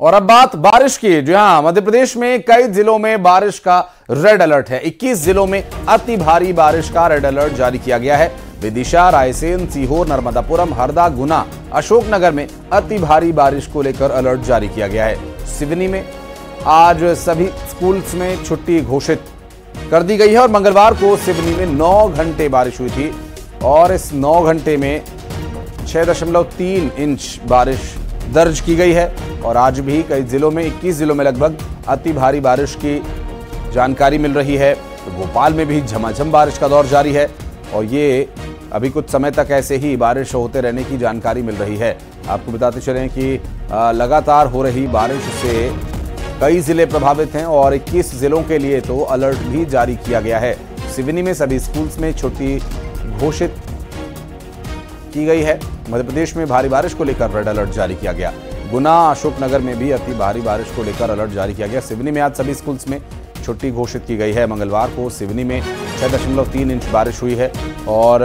और अब बात बारिश की। जी हाँ मध्य प्रदेश में कई जिलों में बारिश का रेड अलर्ट है। 21 जिलों में अति भारी बारिश का रेड अलर्ट जारी किया गया है। विदिशा, रायसेन, सीहोर, नर्मदापुरम, हरदा, गुना, अशोकनगर में अति भारी बारिश को लेकर अलर्ट जारी किया गया है। सिवनी में आज सभी स्कूल्स में छुट्टी घोषित कर दी गई है और मंगलवार को सिवनी में नौ घंटे बारिश हुई थी और इस नौ घंटे में 6.3 इंच बारिश दर्ज की गई है और आज भी कई जिलों में 21 जिलों में लगभग अति भारी बारिश की जानकारी मिल रही है। तो भोपाल में भी झमाझम बारिश का दौर जारी है और ये अभी कुछ समय तक ऐसे ही बारिश होते रहने की जानकारी मिल रही है। आपको बताते चलें कि लगातार हो रही बारिश से कई ज़िले प्रभावित हैं और 21 जिलों के लिए तो अलर्ट भी जारी किया गया है। सिवनी में सभी स्कूल्स में छुट्टी घोषित की गई है। मध्य प्रदेश में भारी बारिश को लेकर रेड अलर्ट जारी किया गया। गुना अशोकनगर में भी अति भारी बारिश को लेकर अलर्ट जारी किया गया। सिवनी में आज सभी स्कूल्स में छुट्टी घोषित की गई है। मंगलवार को सिवनी में छह दशमलव तीन इंच बारिश हुई है और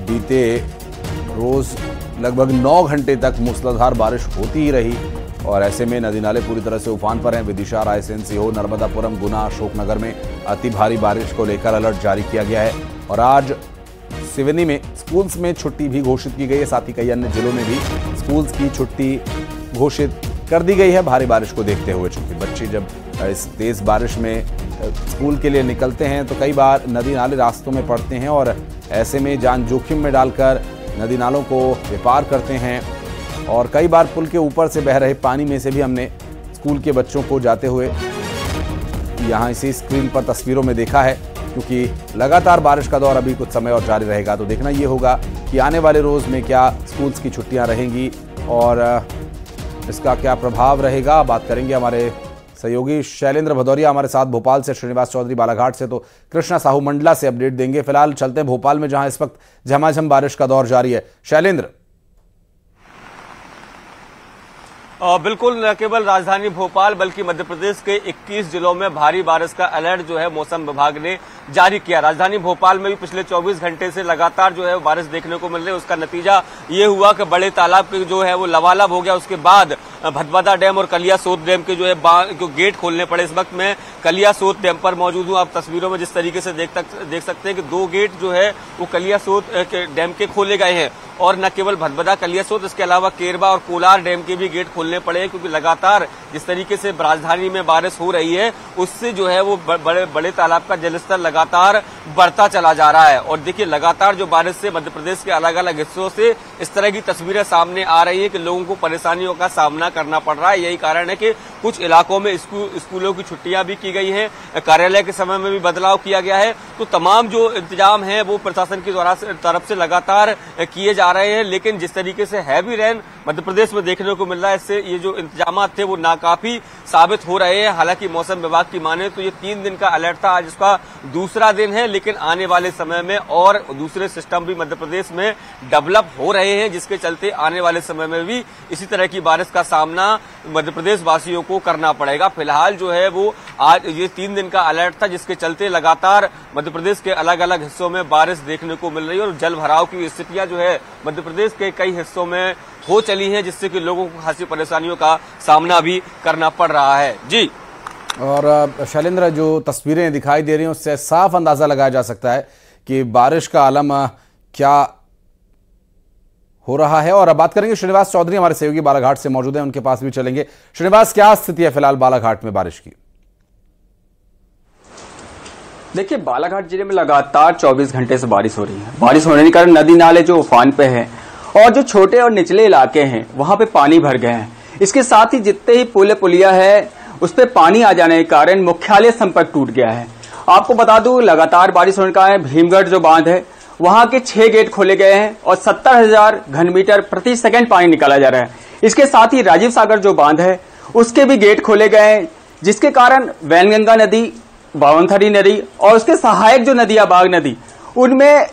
बीते रोज लगभग नौ घंटे तक मूसलाधार बारिश होती ही रही और ऐसे में नदी नाले पूरी तरह से उफान पर हैं। विदिशा, रायसेन, सीहोर, नर्मदापुरम, गुना, अशोकनगर में अति भारी बारिश को लेकर अलर्ट जारी किया गया है और आज सिवनी में स्कूल्स में छुट्टी भी घोषित की गई है। साथ ही कई अन्य जिलों में भी स्कूल्स की छुट्टी घोषित कर दी गई है। भारी बारिश को देखते हुए चूँकि बच्चे जब इस तेज बारिश में स्कूल के लिए निकलते हैं तो कई बार नदी नाले रास्तों में पड़ते हैं और ऐसे में जान जोखिम में डालकर नदी नालों को व्यापार करते हैं। और कई बार पुल के ऊपर से बह रहे पानी में से भी हमने स्कूल के बच्चों को जाते हुए यहाँ इसी स्क्रीन पर तस्वीरों में देखा है। क्योंकि लगातार बारिश का दौर अभी कुछ समय और जारी रहेगा तो देखना ये होगा कि आने वाले रोज़ में क्या स्कूल्स की छुट्टियाँ रहेंगी और इसका क्या प्रभाव रहेगा? बात करेंगे हमारे सहयोगी शैलेंद्र भदौरिया हमारे साथ भोपाल से, श्रीनिवास चौधरी बालाघाट से तो कृष्णा साहू मंडला से अपडेट देंगे। फ़िलहाल चलते हैं भोपाल में, जहाँ इस वक्त झमाझम बारिश का दौर जारी है। शैलेंद्र। बिल्कुल न केवल राजधानी भोपाल, बल्कि मध्य प्रदेश के 21 जिलों में भारी बारिश का अलर्ट जो है मौसम विभाग ने जारी किया। राजधानी भोपाल में भी पिछले 24 घंटे से लगातार जो है बारिश देखने को मिल रही है। उसका नतीजा ये हुआ कि बड़े तालाब के जो है वो लवालब हो गया। उसके बाद भदभदा डैम और कलिया सोत डैम के जो है जो गेट खोलने पड़े इस वक्त मैं। कलिया सोत डैम पर मौजूद हूँ। आप तस्वीरों में जिस तरीके से देख तक, देख सकते हैं कि दो गेट जो है, वो कलिया सोत डैम के खोले गए हैं। और न केवल भदभदा कलियासोत इसके अलावा केरबा और कोलार डैम के भी गेट खोलने पड़े हैं, क्योंकि लगातार जिस तरीके से राजधानी में बारिश हो रही है, उससे जो है वो बड़े बड़े तालाब का जलस्तर लगातार बढ़ता चला जा रहा है। और देखिए, लगातार जो बारिश से मध्य प्रदेश के अलग अलग हिस्सों से इस तरह की तस्वीरें सामने आ रही है कि लोगों को परेशानियों का सामना करना पड़ रहा है। यही कारण है कि कुछ इलाकों में स्कूलों की छुट्टियाँ भी की गई हैं। कार्यालय के समय में भी बदलाव किया गया है। तो तमाम जो इंतज़ाम है, वो प्रशासन की द्वारा तरफ़ से लगातार किए जा रहे हैं। लेकिन जिस तरीके से हैवी रेन मध्य प्रदेश में देखने को मिल रहा है, इससे ये जो इंतज़ाम थे, वो नाकाफी साबित हो रहे हैं। हालाँकि मौसम विभाग की माने तो ये तीन दिन का अलर्ट था। आज इसका दूसरा दिन है, लेकिन आने वाले समय में और दूसरे सिस्टम भी मध्य प्रदेश में डेवलप हो रहे हैं, जिसके चलते आने वाले समय में भी इसी तरह की बारिश का सामना मध्य प्रदेश वासियों को करना पड़ेगा। फ़िलहाल जो है वो आज ये तीन दिन का अलर्ट था, जिसके चलते लगातार मध्य प्रदेश के अलग अलग हिस्सों में बारिश देखने को मिल रही है और जल भराव की स्थितियाँ जो है मध्य प्रदेश के कई हिस्सों में हो चली है जिससे कि लोगों को खासी परेशानियों का सामना भी करना पड़ रहा है। जी। और शैलेंद्र जो तस्वीरें दिखाई दे रही हैं उससे साफ़ अंदाज़ा लगाया जा सकता है कि बारिश का आलम क्या हो रहा है। और अब बात करेंगे श्रीनिवास चौधरी हमारे सहयोगी बालाघाट से मौजूद हैं उनके पास भी चलेंगे। श्रीनिवास क्या स्थिति है फ़िलहाल बालाघाट में बारिश की? देखिए बालाघाट ज़िले में लगातार 24 घंटे से बारिश हो रही है। बारिश होने के कारण नदी नाले जो उफान पे हैं और जो छोटे और निचले इलाके हैं, वहाँ पे पानी भर गए हैं। इसके साथ ही जितने ही पुल पुलिया है, उस पर पानी आ जाने के कारण मुख्यालय संपर्क टूट गया है। आपको बता दूँ, लगातार बारिश होने का है भीमगढ़ जो बाँध है, वहाँ के छह गेट खोले गए हैं और सत्तर हज़ार घन मीटर प्रति सेकंड पानी निकाला जा रहा है। इसके साथ ही राजीव सागर जो बाँध है, उसके भी गेट खोले गए हैं, जिसके कारण वैनगंगा नदी बावनथरी नदी और उसके सहायक जो नदियाँ बाघ नदी उनमें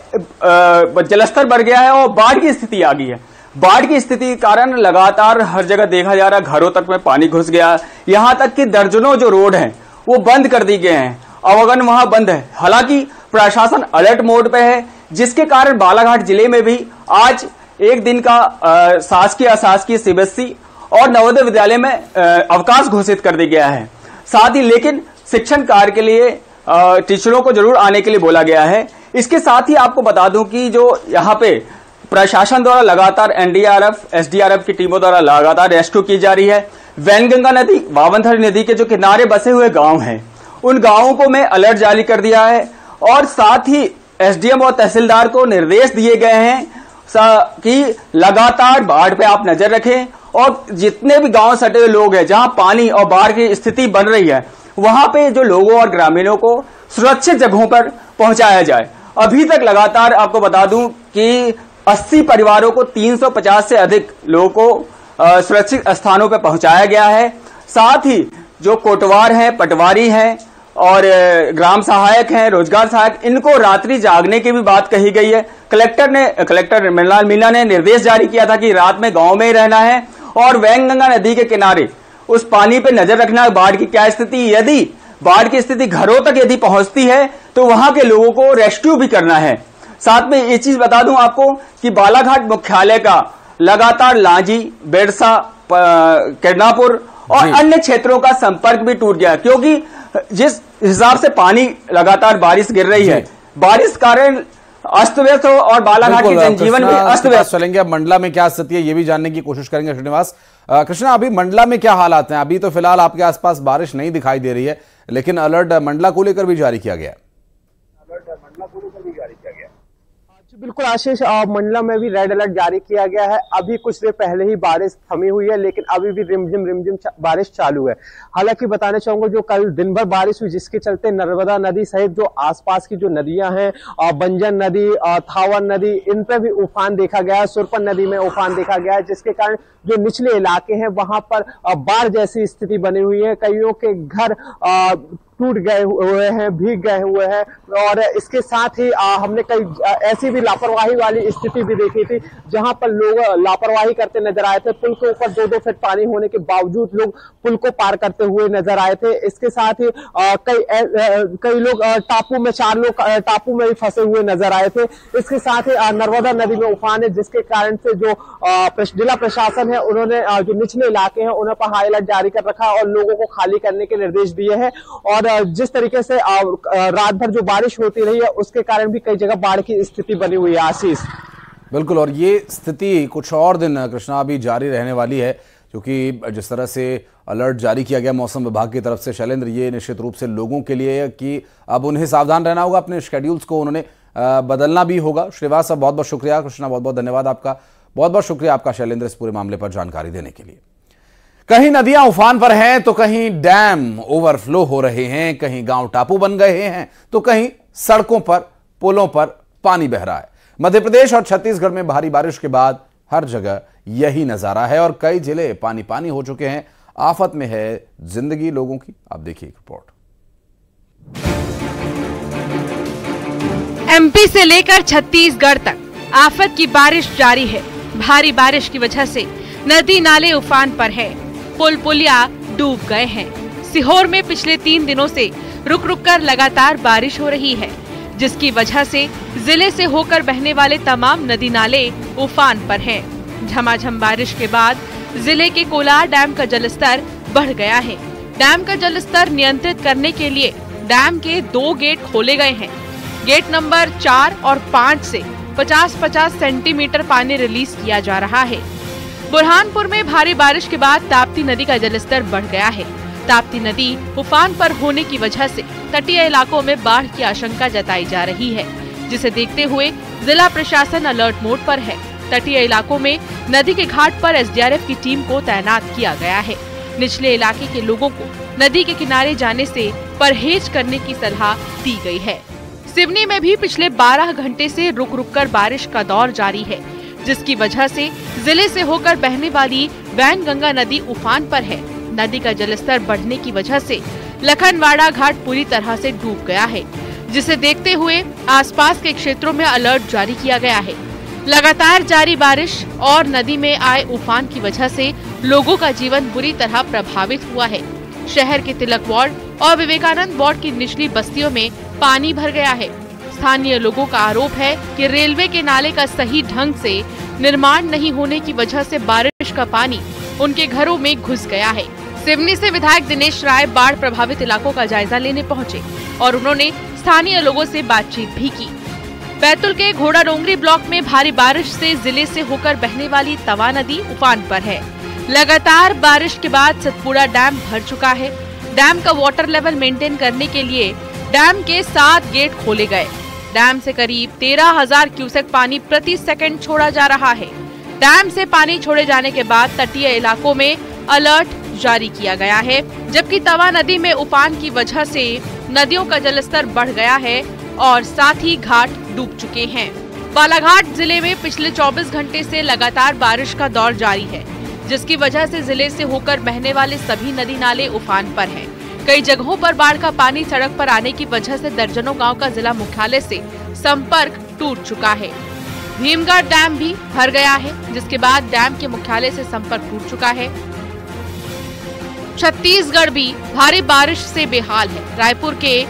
जलस्तर बढ़ गया है और बाढ़ की स्थिति आ गई है। बाढ़ की स्थिति के कारण लगातार हर जगह देखा जा रहा है, घरों तक में पानी घुस गया यहाँ तक कि दर्जनों जो रोड हैं, वो बंद कर दी गए हैं। अवगन वहाँ बंद है। हालाँकि प्रशासन अलर्ट मोड पे है, जिसके कारण बालाघाट ज़िले में भी आज एक दिन का शासकीय अशासकीय सीबीएसई और नवोदय विद्यालय में अवकाश घोषित कर दिया गया है। साथ ही लेकिन शिक्षण कार्य के लिए टीचरों को ज़रूर आने के लिए बोला गया है। इसके साथ ही आपको बता दूँ कि जो यहाँ पे प्रशासन द्वारा लगातार एनडीआरएफ, एसडीआरएफ की टीमों द्वारा लगातार रेस्क्यू की जा रही है। वैनगंगा नदी बावनथर नदी के जो किनारे बसे हुए गाँव हैं, उन गाँवों को मैं अलर्ट जारी कर दिया है और साथ ही एसडीएम और तहसीलदार को निर्देश दिए गए हैं कि लगातार बाढ़ पे आप नज़र रखें और जितने भी गाँव सटे हुए लोग हैं, जहाँ पानी और बाढ़ की स्थिति बन रही है, वहाँ पे जो लोगों और ग्रामीणों को सुरक्षित जगहों पर पहुँचाया जाए। अभी तक लगातार आपको बता दूँ कि 80 परिवारों को 350 से अधिक लोगों को सुरक्षित स्थानों पर पहुँचाया गया है। साथ ही जो कोटवार हैं, पटवारी हैं और ग्राम सहायक हैं, रोज़गार सहायक, इनको रात्रि जागने की भी बात कही गई है। कलेक्टर ने, कलेक्टर मृणाल मीना ने निर्देश जारी किया था कि रात में गाँव में ही रहना है और वैंगंगा नदी के किनारे उस पानी पे नज़र रखना बाढ़ की क्या स्थिति। यदि बाढ़ की स्थिति घरों तक यदि पहुँचती है तो वहाँ के लोगों को रेस्क्यू भी करना है। साथ में ये चीज़ बता दूँ आपको कि बालाघाट मुख्यालय का लगातार लांजी बेरसा किरनापुर और अन्य क्षेत्रों का संपर्क भी टूट गया क्योंकि जिस हिसाब से पानी लगातार बारिश गिर रही है बारिश कारण अस्त व्यस्त हो और बालाघाट के जनजीवन भी अस्त व्यस्त। चलेंगे अब मंडला में क्या स्थिति है ये भी जानने की कोशिश करेंगे श्रीनिवास। कृष्णा अभी मंडला में क्या हालात हैं? अभी तो फ़िलहाल आपके आसपास बारिश नहीं दिखाई दे रही है। लेकिन अलर्ट मंडला को लेकर भी जारी किया गया अलर्ट मंडला को लेकर भी जारी किया गया बिल्कुल आशीष मंडला में भी रेड अलर्ट जारी किया गया है। अभी कुछ देर पहले ही बारिश थमी हुई है, लेकिन अभी भी रिमझिम रिमझिम बारिश चालू है। हालाँकि बताना चाहूँगा, जो कल दिन भर बारिश हुई, जिसके चलते नर्मदा नदी सहित जो आसपास की जो नदियाँ हैं बंजन नदी थावर नदी, इन पर भी उफान देखा गया है। सुरपन नदी में उफान देखा गया है, जिसके कारण जो निचले इलाके हैं, वहाँ पर बाढ़ जैसी स्थिति बनी हुई है। कईयों के घर टूट गए हुए हैं भीग गए हुए हैं। और इसके साथ ही आ, हमने कई ऐसी भी लापरवाही वाली स्थिति भी देखी थी जहाँ पर लोग लापरवाही करते नज़र आए थे। पुल के ऊपर दो दो फीट पानी होने के बावजूद लोग पुल को पार करते हुए नज़र आए थे। इसके साथ ही कई कई लोग टापू में चार लोग टापू में भी फंसे हुए नज़र आए थे। इसके साथ ही नर्मदा नदी में उफान है जिसके कारण से जो जिला प्रशासन है उन्होंने जो निचले इलाके हैं उन्हें पर हाई अलर्ट जारी कर रखा है और लोगों को खाली करने के निर्देश दिए हैं। और और जिस तरीके से रात भर जो बारिश होती रही है, उसके कारण भी कई जगह बाढ़ की स्थिति बनी हुई है, आशीष। बिल्कुल, और ये स्थिति कुछ और दिन कृष्णा, अभी जारी रहने वाली है, क्योंकि जिस तरह से अलर्ट जारी किया गया मौसम विभाग की तरफ़ से, शैलेंद्र, ये निश्चित रूप से लोगों के लिए कि अब उन्हें सावधान रहना होगा, अपने शेड्यूल्स को उन्होंने बदलना भी होगा। श्रीवास बहुत बहुत शुक्रिया। कृष्णा बहुत बहुत धन्यवाद आपका। बहुत बहुत शुक्रिया आपका, शैलेंद्र, इस पूरे मामले पर जानकारी देने के लिए। कहीं नदियाँ उफान पर हैं तो कहीं डैम ओवरफ्लो हो रहे हैं, कहीं गाँव टापू बन गए हैं तो कहीं सड़कों पर, पुलों पर पानी बह रहा है। मध्य प्रदेश और छत्तीसगढ़ में भारी बारिश के बाद हर जगह यही नज़ारा है और कई ज़िले पानी पानी हो चुके हैं। आफत में है ज़िंदगी लोगों की। आप देखिए एक रिपोर्ट। एमपी से लेकर छत्तीसगढ़ तक आफत की बारिश जारी है। भारी बारिश की वजह से नदी नाले उफान पर है। पुल पुलिया डूब गए हैं। सीहोर में पिछले तीन दिनों से रुक रुक कर लगातार बारिश हो रही है, जिसकी वजह से ज़िले से होकर बहने वाले तमाम नदी नाले उफान पर हैं। झमाझम बारिश के बाद ज़िले के कोलार डैम का जलस्तर बढ़ गया है। डैम का जलस्तर नियंत्रित करने के लिए डैम के दो गेट खोले गए हैं। गेट नंबर चार और पाँच से 50-50 सेंटीमीटर पानी रिलीज़ किया जा रहा है। बुरहानपुर में भारी बारिश के बाद ताप्ती नदी का जलस्तर बढ़ गया है। ताप्ती नदी उफान पर होने की वजह से तटीय इलाकों में बाढ़ की आशंका जताई जा रही है, जिसे देखते हुए जिला प्रशासन अलर्ट मोड पर है। तटीय इलाकों में नदी के घाट पर एसडीआरएफ की टीम को तैनात किया गया है। निचले इलाके के लोगों को नदी के किनारे जाने से परहेज करने की सलाह दी गई है। सिवनी में भी पिछले 12 घंटे से रुक रुक कर बारिश का दौर जारी है। जिसकी वजह से ज़िले से होकर बहने वाली वैन गंगा नदी उफान पर है। नदी का जलस्तर बढ़ने की वजह से लखनवाड़ा घाट पूरी तरह से डूब गया है, जिसे देखते हुए आसपास के क्षेत्रों में अलर्ट जारी किया गया है। लगातार जारी बारिश और नदी में आए उफान की वजह से लोगों का जीवन बुरी तरह प्रभावित हुआ है। शहर के तिलक वार्ड और विवेकानंद वार्ड की निचली बस्तियों में पानी भर गया है। स्थानीय लोगों का आरोप है कि रेलवे के नाले का सही ढंग से निर्माण नहीं होने की वजह से बारिश का पानी उनके घरों में घुस गया है। सिवनी से विधायक दिनेश राय बाढ़ प्रभावित इलाकों का जायजा लेने पहुँचे और उन्होंने स्थानीय लोगों से बातचीत भी की। बैतुल के घोड़ा डोंगरी ब्लॉक में भारी बारिश से ज़िले से होकर बहने वाली तवा नदी उफान पर है। लगातार बारिश के बाद सतपुड़ा डैम भर चुका है। डैम का वाटर लेवल मेंटेन करने के लिए डैम के सात गेट खोले गए। डैम से करीब तेरह हज़ार क्यूसेक पानी प्रति सेकंड छोड़ा जा रहा है डैम से पानी छोड़े जाने के बाद तटीय इलाकों में अलर्ट जारी किया गया है, जबकि तवा नदी में उफान की वजह से नदियों का जलस्तर बढ़ गया है और साथ ही घाट डूब चुके हैं बालाघाट ज़िले में पिछले 24 घंटे से लगातार बारिश का दौर जारी है, जिसकी वजह से ज़िले से होकर बहने वाले सभी नदी नाले उफान पर हैं। कई जगहों पर बाढ़ का पानी सड़क पर आने की वजह से दर्जनों गाँव का जिला मुख्यालय से संपर्क टूट चुका है। भीमगढ़ डैम भी भर गया है, जिसके बाद डैम के मुख्यालय से संपर्क टूट चुका है। छत्तीसगढ़ भी भारी बारिश से बेहाल है। रायपुर के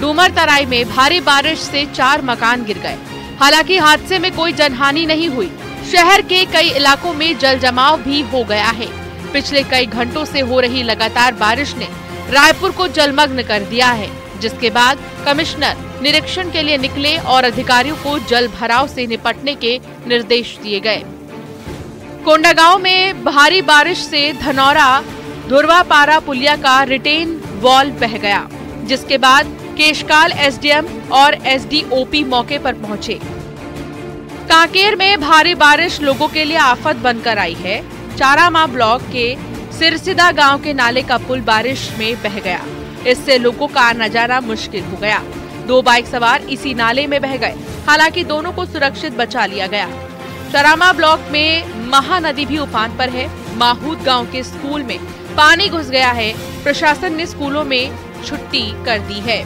डूमर तराई में भारी बारिश से चार मकान गिर गए। हालाँकि हादसे में कोई जनहानि नहीं हुई। शहर के कई इलाकों में जल जमाव भी हो गया है। पिछले कई घंटों से हो रही लगातार बारिश ने रायपुर को जलमग्न कर दिया है, जिसके बाद कमिश्नर निरीक्षण के लिए निकले और अधिकारियों को जल भराव से निपटने के निर्देश दिए गए। कोंडागांव में भारी बारिश से धनौरा, धुरवापारा पुलिया का रिटेन वॉल बह गया, जिसके बाद केशकाल एसडीएम और एसडीओपी मौके पर पहुँचे। कांकेर में भारी बारिश लोगों के लिए आफत बनकर आई है। चारामा ब्लॉक के सिरसिदा गाँव के नाले का पुल बारिश में बह गया। इससे लोगों का आना जाना मुश्किल हो गया। दो बाइक सवार इसी नाले में बह गए। हालाँकि दोनों को सुरक्षित बचा लिया गया। चरामा ब्लॉक में महानदी भी उफान पर है। माहूद गाँव के स्कूल में पानी घुस गया है। प्रशासन ने स्कूलों में छुट्टी कर दी है।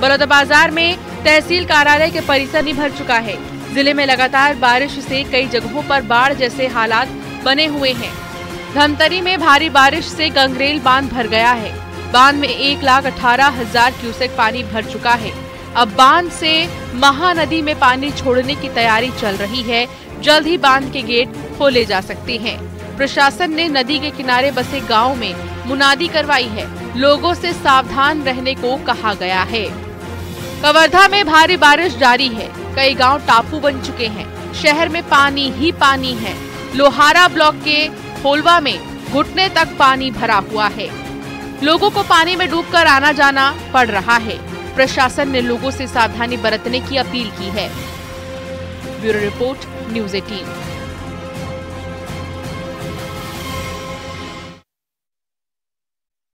बलौदाबाजार में तहसील कार्यालय के परिसर नहीं भर चुका है। ज़िले में लगातार बारिश से कई जगहों पर बाढ़ जैसे हालात बने हुए हैं। धमतरी में भारी बारिश से गंगरेल बाँध भर गया है। बाँध में एक लाख अठारह हज़ार क्यूसेक पानी भर चुका है। अब बाँध से महानदी में पानी छोड़ने की तैयारी चल रही है। जल्द ही बाँध के गेट खोले जा सकते हैं। प्रशासन ने नदी के किनारे बसे गाँव में मुनादी करवाई है। लोगों से सावधान रहने को कहा गया है। कवर्धा में भारी बारिश जारी है। कई गाँव टापू बन चुके हैं। शहर में पानी ही पानी है। लोहारा ब्लॉक के होलवा में घुटने तक पानी भरा हुआ है। लोगों को पानी में डूबकर आना जाना पड़ रहा है। प्रशासन ने लोगों से सावधानी बरतने की अपील की है। Bureau report, news eighteen.